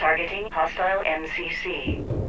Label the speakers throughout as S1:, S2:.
S1: Targeting hostile MCC.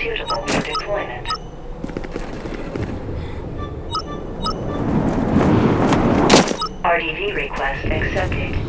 S1: Unsuitable for deployment. RDV request accepted.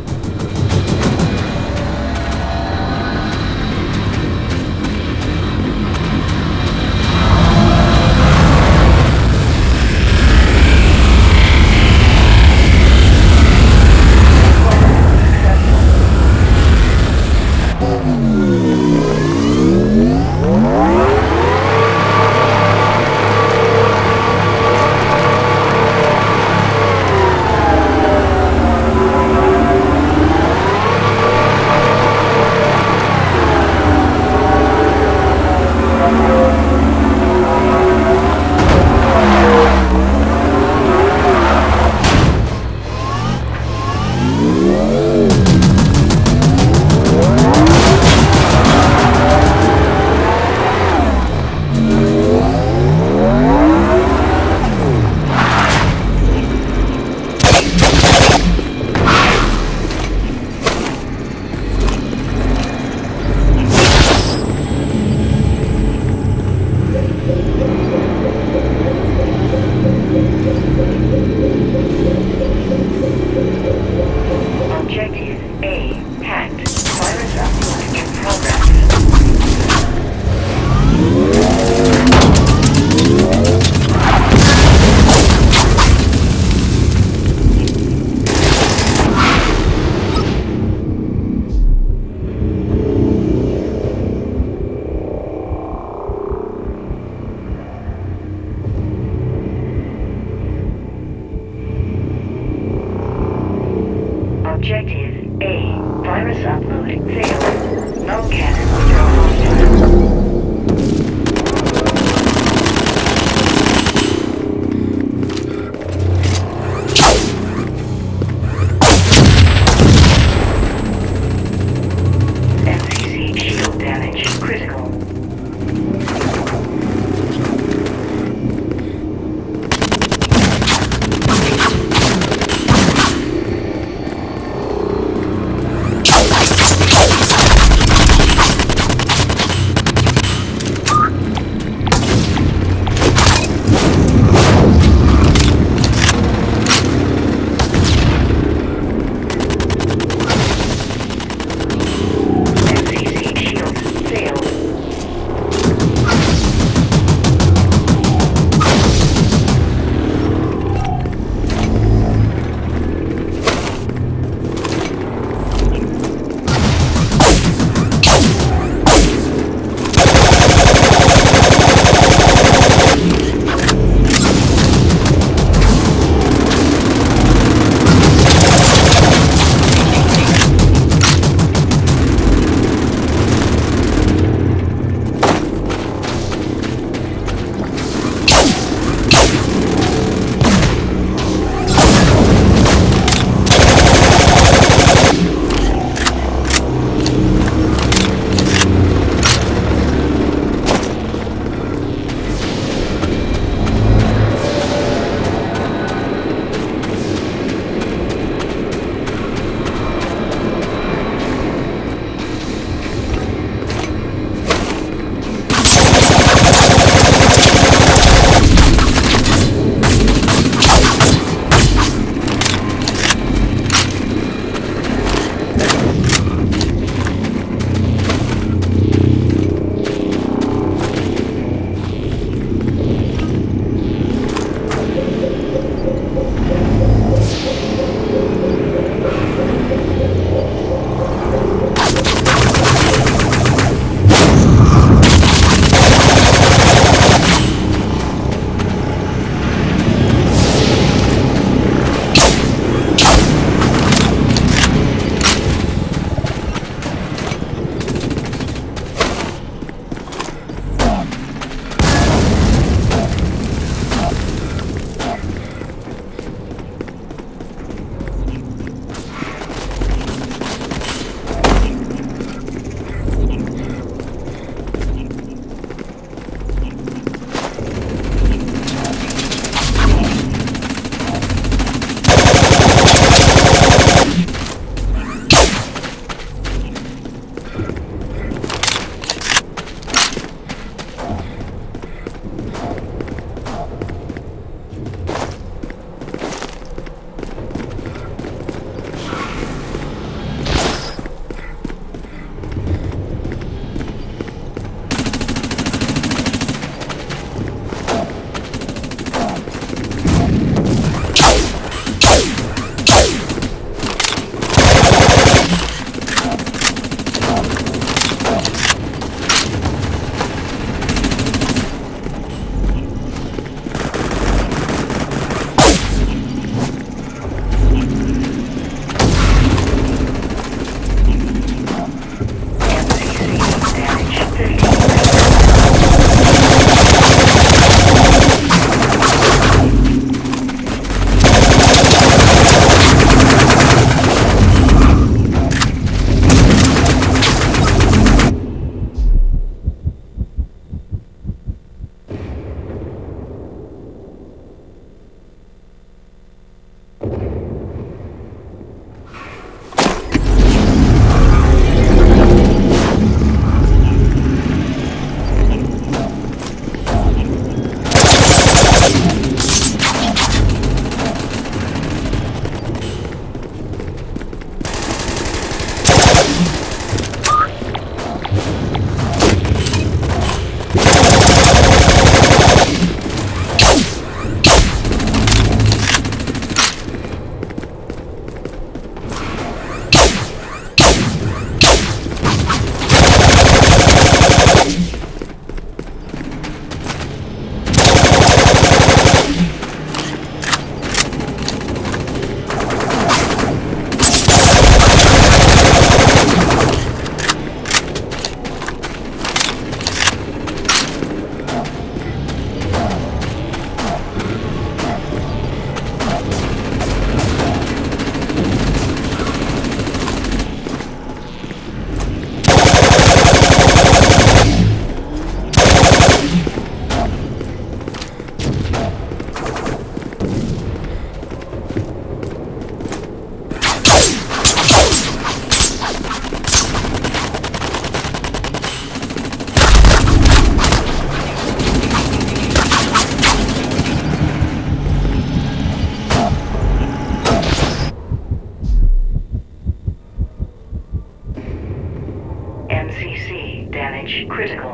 S1: Thank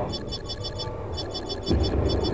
S1: you.